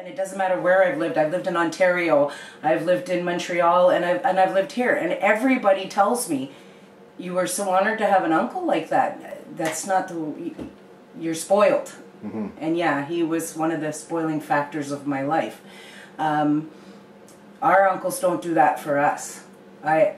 and it doesn't matter where I've lived. I've lived in Ontario, I've lived in Montreal, and I've and I've lived here. And everybody tells me, "You are so honored to have an uncle like that." That's not the you're spoiled. Mm-hmm. And yeah, he was one of the spoiling factors of my life. Um, our uncles don't do that for us. I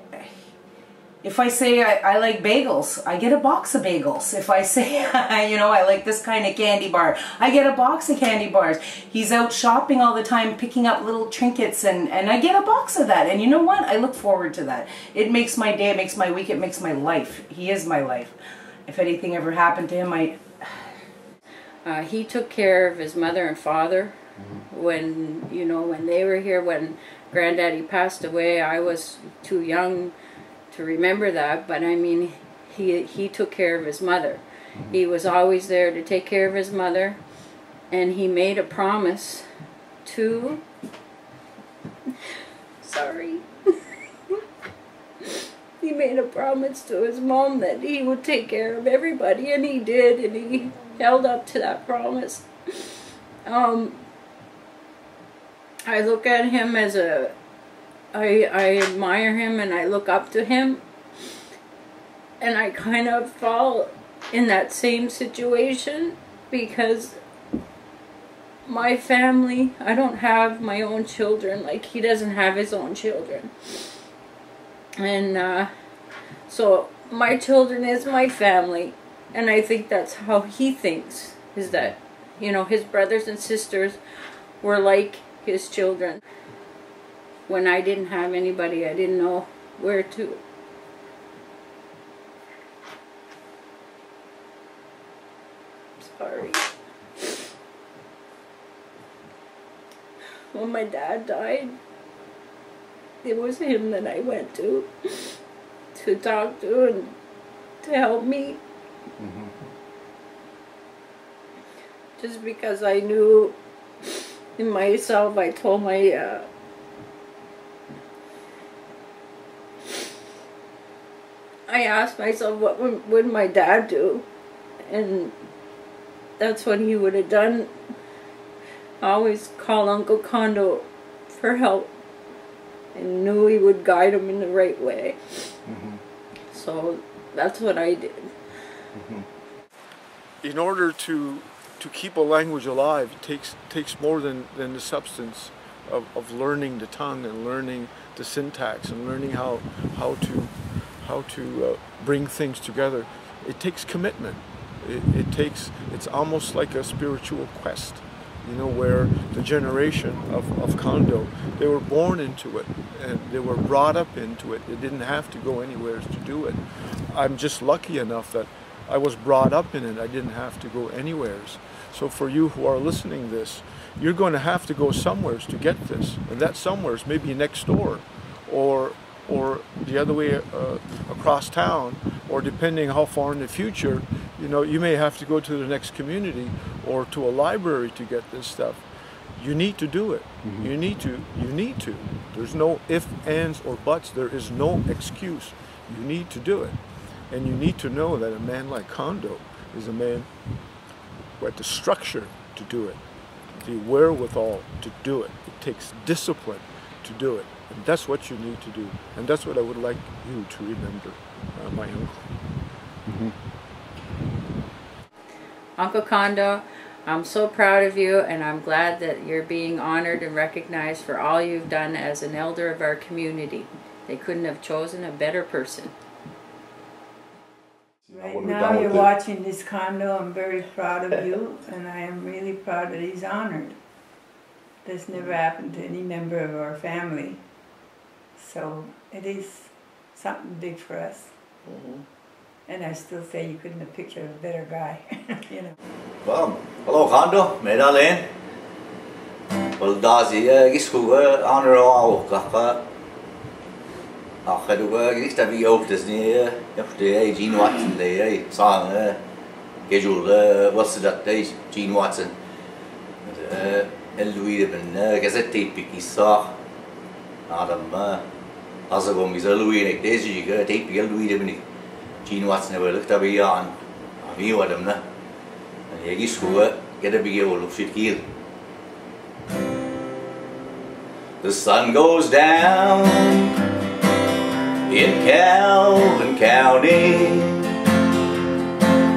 if I say I, I, like bagels, I get a box of bagels. If I say, you know, I like this kind of candy bar, I get a box of candy bars. He's out shopping all the time, picking up little trinkets, and, and I get a box of that. And you know what? I look forward to that. It makes my day, it makes my week, it makes my life. He is my life. If anything ever happened to him, I... Uh, he took care of his mother and father mm-hmm. when, you know, when they were here, when granddaddy passed away. I was too young to remember that, but I mean, he, he took care of his mother. He was always there to take care of his mother, and he made a promise to. Sorry. he made a promise to his mom that he would take care of everybody, and he did, and he held up to that promise. Um, I look at him as a I, I admire him and I look up to him. And I kind of fall in that same situation because my family, I don't have my own children, like he doesn't have his own children. And uh, so my children is my family, and I think that's how he thinks, is that, you know, his brothers and sisters were like his children when I didn't have anybody, I didn't know where to. Sorry. When my dad died, it was him that I went to to talk to and to help me. Mm -hmm. Just because I knew in myself, I told my uh, I asked myself, what would, would my dad do? And that's what he would have done. I always call Uncle Condo for help and knew he would guide him in the right way. Mm -hmm. So that's what I did. Mm -hmm. In order to to keep a language alive, it takes takes more than, than the substance of, of learning the tongue and learning the syntax and learning how how to how to uh, bring things together. It takes commitment. It, it, takes, it's almost like a spiritual quest, you know, where the generation of, of Condo, they were born into it and they were brought up into it. They didn't have to go anywhere to do it. I'm just lucky enough that I was brought up in it. I didn't have to go anywheres. So for you who are listening this, you're going to have to go somewheres to get this. And that somewheres maybe next door or or the other way uh, across town, or depending how far in the future, you know, you may have to go to the next community or to a library to get this stuff. You need to do it. Mm -hmm. You need to. You need to. There's no if, ands, or buts. There is no excuse. You need to do it. And you need to know that a man like Condo is a man who had the structure to do it, the wherewithal to do it. It takes discipline to do it. And that's what you need to do. And that's what I would like you to remember, uh, my uncle. Mm -hmm. Uncle Condo, I'm so proud of you and I'm glad that you're being honored and recognized for all you've done as an elder of our community. They couldn't have chosen a better person. Right now you're watching this Condo. I'm very proud of you and I am really proud that he's honored. This never happened to any member of our family. So it is something big for us. Mm -hmm. And I still say you couldn't have pictured a better guy, you know. Vâng, hello mẹ đã lên. Well, da school ăn rồi ao cả cả. À cái đồ cái cái tabi yêu das ni uh, ya phải uh, Gene Watson cái chủ là what's that đấy Gene Watson. Uh, Elwi ben gazette pikisa. Adam as go mis luí ag dé go dépi luí minnig Gene Watson bhfuil a bhí an a bhí adam na. ag is scoa ge a lu si cíl. the sun goes down in Calvin County.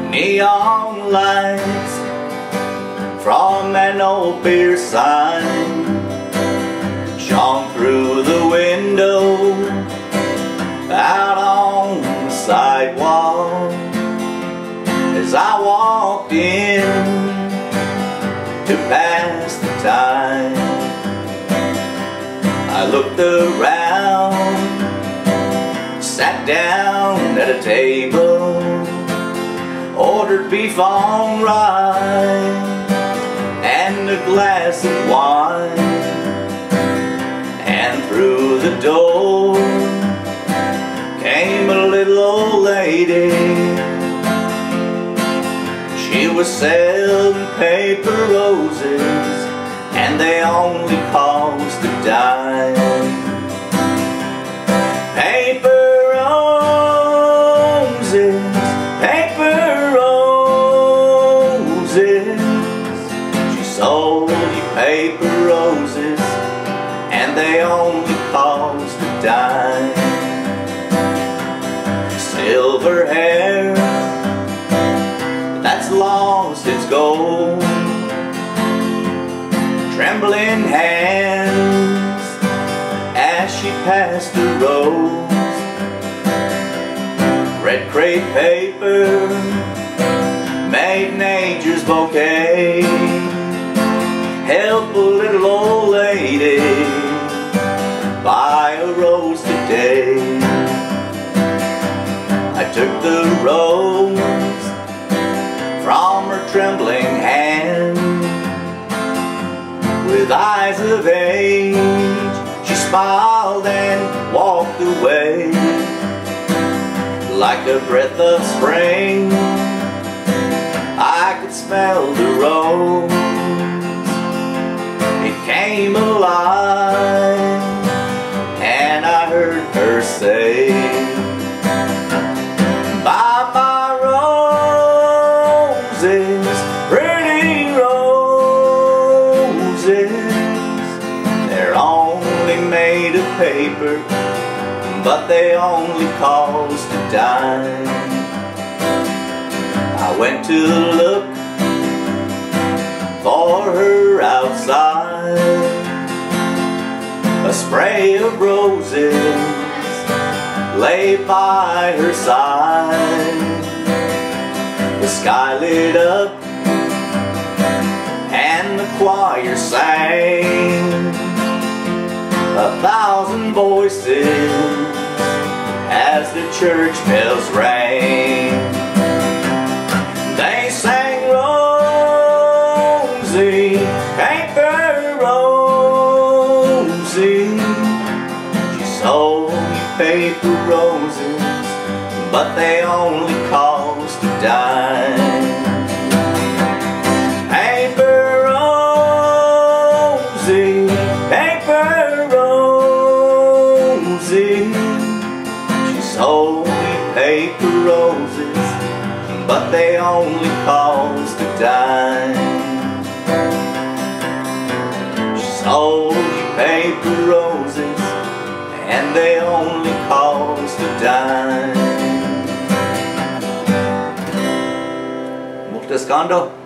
Neon lights from an old beer sign looked around, sat down at a table, ordered beef on rye and a glass of wine. And through the door came a little old lady. She was selling paper roses and they only cost a dime. Paper roses, paper roses. She sold you paper roses, and they only cost a dime. Silver hair that's lost its gold trembling hands as she passed the rose. Red crepe paper made nature's bouquet. Help a little old eyes of age. She smiled and walked away Like a breath of spring. I could smell the rose. It came alive But they only cost a dime I went to look for her outside. A spray of roses lay by her side. The sky lit up and the choir sang A thousand voices as the church bells rang They sang Rosie, paper Rosie She sold me paper roses But they only cost a dime Me paper roses And they only cost a dime. Multas Condo